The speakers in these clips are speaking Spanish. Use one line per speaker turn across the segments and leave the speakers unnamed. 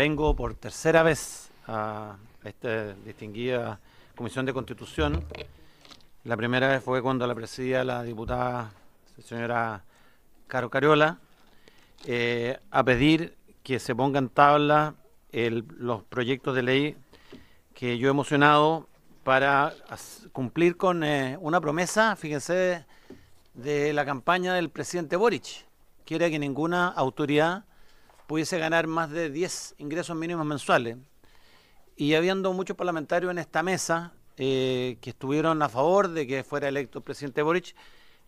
vengo por tercera vez a esta distinguida Comisión de Constitución. La primera vez fue cuando la presidía la diputada señora Caro Cariola, eh, a pedir que se pongan en tabla los proyectos de ley que yo he emocionado para cumplir con eh, una promesa, fíjense, de la campaña del presidente Boric, que era que ninguna autoridad pudiese ganar más de 10 ingresos mínimos mensuales. Y habiendo muchos parlamentarios en esta mesa eh, que estuvieron a favor de que fuera electo el presidente Boric,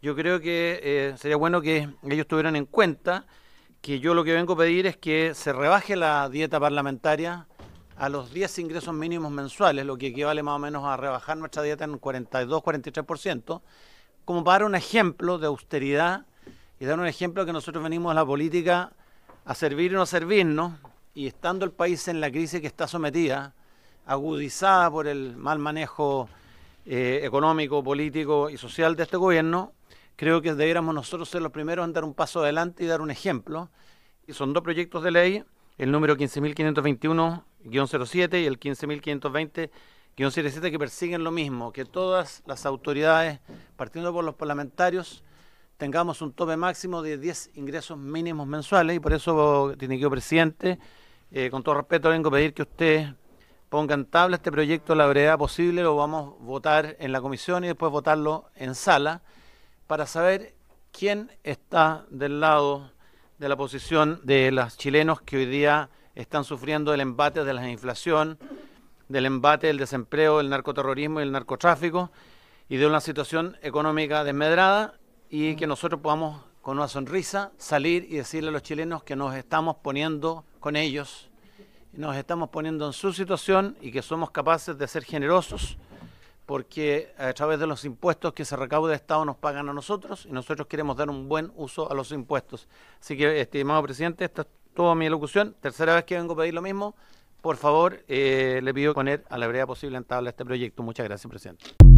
yo creo que eh, sería bueno que ellos tuvieran en cuenta que yo lo que vengo a pedir es que se rebaje la dieta parlamentaria a los 10 ingresos mínimos mensuales, lo que equivale más o menos a rebajar nuestra dieta en un 42-43%, como para dar un ejemplo de austeridad y dar un ejemplo que nosotros venimos a la política a servir y no servirnos, y estando el país en la crisis que está sometida, agudizada por el mal manejo eh, económico, político y social de este gobierno, creo que debiéramos nosotros ser los primeros en dar un paso adelante y dar un ejemplo. Y son dos proyectos de ley, el número 15.521-07 y el 15.520-77, que persiguen lo mismo, que todas las autoridades, partiendo por los parlamentarios, tengamos un tope máximo de 10 ingresos mínimos mensuales y por eso, tiene que presidente, eh, con todo respeto vengo a pedir que usted ponga en tabla este proyecto la brevedad posible, lo vamos a votar en la comisión y después votarlo en sala para saber quién está del lado de la posición de los chilenos que hoy día están sufriendo el embate de la inflación, del embate del desempleo, del narcoterrorismo y el narcotráfico y de una situación económica desmedrada y que nosotros podamos con una sonrisa salir y decirle a los chilenos que nos estamos poniendo con ellos, nos estamos poniendo en su situación y que somos capaces de ser generosos porque a través de los impuestos que se recauda el Estado nos pagan a nosotros y nosotros queremos dar un buen uso a los impuestos. Así que, estimado presidente, esta es toda mi elocución. Tercera vez que vengo a pedir lo mismo. Por favor, eh, le pido poner a la brevedad posible en tabla este proyecto. Muchas gracias, presidente.